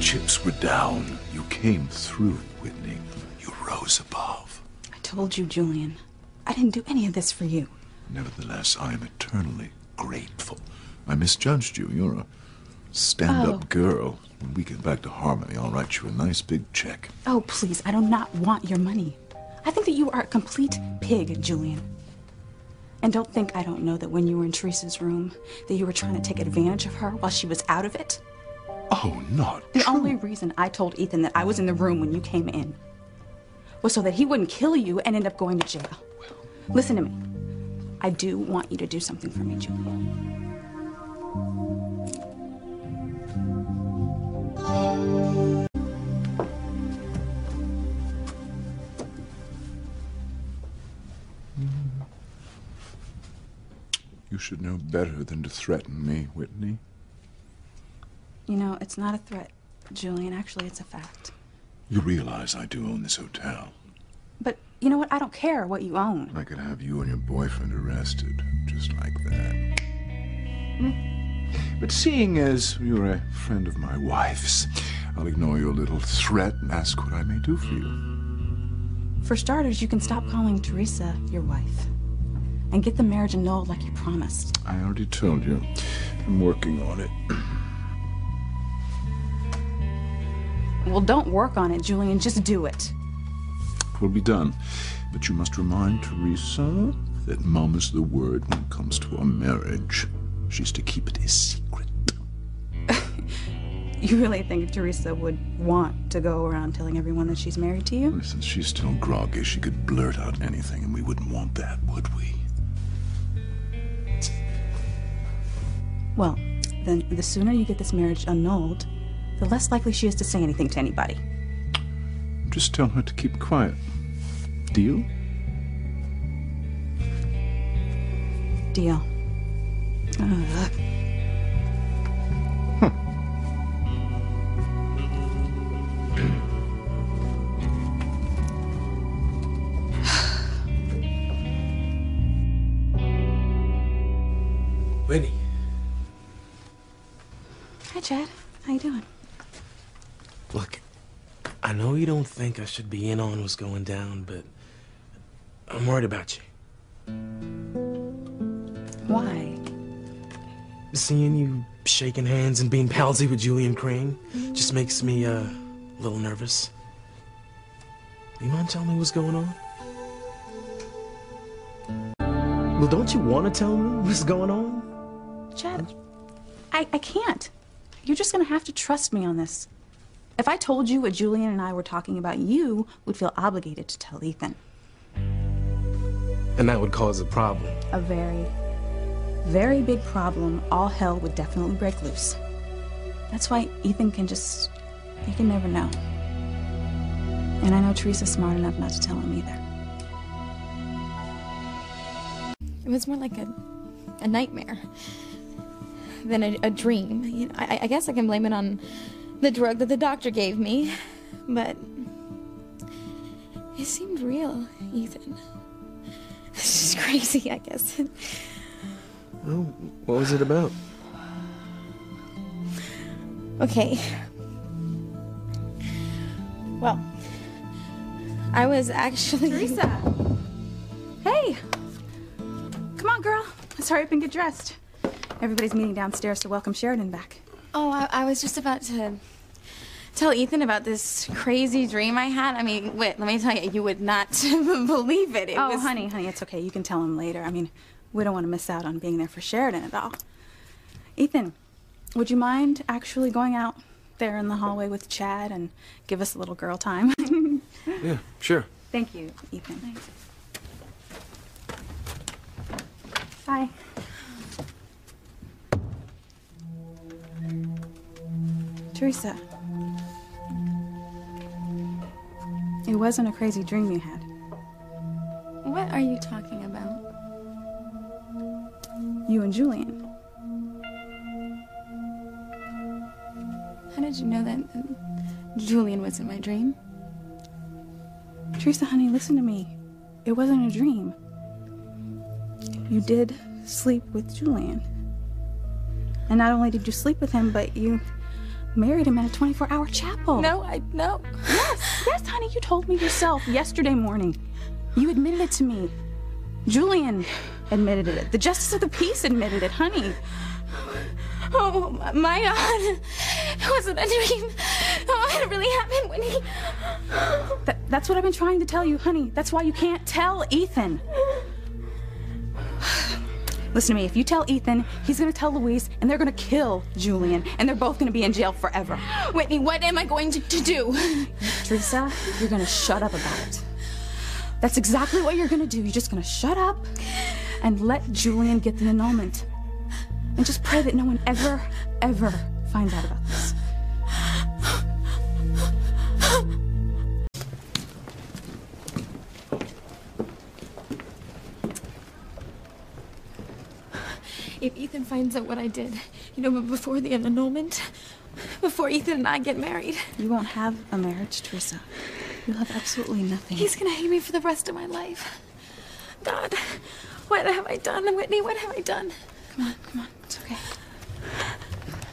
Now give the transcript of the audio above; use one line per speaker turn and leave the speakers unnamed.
chips were down, you came through, Whitney. You rose above.
I told you, Julian. I didn't do any of this for you.
Nevertheless, I am eternally grateful. I misjudged you. You're a stand up
Oh.
girl. When we get back to Harmony, I'll write you a nice big check.
Oh, please, I do not want your money. I think that you are a complete pig, Julian. And don't think I don't know that when you were in Theresa's room, that you were trying to take advantage of her while she was out of it.
Oh, not
The only reason I told Ethan that I was in the room when you came in was so that he wouldn't kill you and end up going to jail. Listen to me. I do want you to do something for me, Julian.
You should know better than to threaten me, Whitney.
You know, it's not a threat, Julian. Actually, it's a fact.
You realize I do own this hotel.
But you know what? I don't care what you own.
I could have you and your boyfriend arrested, just like that. Hmm. But seeing as you're a friend of my wife's, I'll ignore your little threat and ask what I may do for you.
For starters, you can stop calling Theresa your wife and get the marriage annulled like you promised.
I already told you. I'm working on it.
Well, don't work on it, Julian. Just do it.
It will be done. But you must remind Theresa that Mom is the word when it comes to our marriage. She's to keep it a secret.
You really think Theresa would want to go around telling everyone that she's married to you?
Since she's still groggy. She could blurt out anything, and we wouldn't want that, would we?
Well, then the sooner you get this marriage annulled, the less likely she is to say anything to anybody.
Just tell her to keep quiet. Deal?
Deal. Ugh.
Whitney,
Hi, Chad. How you doing?
Look, I know you don't think I should be in on what's going down, but I'm worried about you.
Why?
Seeing you shaking hands and being palsy with Julian Crane just makes me uh, a little nervous. You mind telling me what's going on? Well, don't you want to tell me what's going on?
Chad, I, I can't. You're just gonna have to trust me on this. If I told you what Julian and I were talking about, you would feel obligated to tell Ethan.
And that would cause a problem.
A very, very big problem. All hell would definitely break loose. That's why Ethan can just, he can never know. And I know Theresa's smart enough not to tell him either.
It was more like a, a nightmare than a, a dream. You know, I, I guess I can blame it on the drug that the doctor gave me, but it seemed real, Ethan. This is crazy, I guess.
Well, what was it about?
Okay. Well, I was actually.
Theresa! Hey! Come on, girl. Let's hurry up and get dressed. Everybody's meeting downstairs to welcome Sheridan back.
Oh, I, I was just about to tell Ethan about this crazy dream I had. I mean, wait, let me tell you, you would not believe it. it
oh,
was...
honey, honey, it's okay. You can tell him later. I mean, we don't want to miss out on being there for Sheridan at all. Ethan, would you mind actually going out there in the hallway with Chad and give us a little girl time?
Yeah, sure.
Thank you, Ethan. Bye. Theresa. It wasn't a crazy dream you had.
What are you talking about?
You and Julian.
How did you know that uh, Julian was in my dream?
Theresa, honey, listen to me. It wasn't a dream. You did sleep with Julian. And not only did you sleep with him, but you married him at a 24 hour chapel.
No, I no.
Yes, yes, honey, you told me yourself yesterday morning. You admitted it to me. Julian admitted it. The Justice of the Peace admitted it, honey.
Oh my God! It wasn't a dream? Oh, it really happened, Whitney.
That, that's what I've been trying to tell you, honey. That's why you can't tell Ethan. Listen to me. If you tell Ethan, he's gonna tell Luis, and they're gonna kill Julian, and they're both gonna be in jail forever.
Whitney, what am I going to, to do?
Theresa, you're gonna shut up about it. That's exactly what you're gonna do. You're just gonna shut up and let Julian get the annulment. And just pray that no one ever, ever finds out about this.
If Ethan finds out what I did, you know, but before the annulment, before Ethan and I get married,
You won't have a marriage, Theresa. You'll have absolutely nothing.
he's gonna hate me for the rest of my life. God, what have I done, Whitney? What have I done?
Come on, come on. It's okay.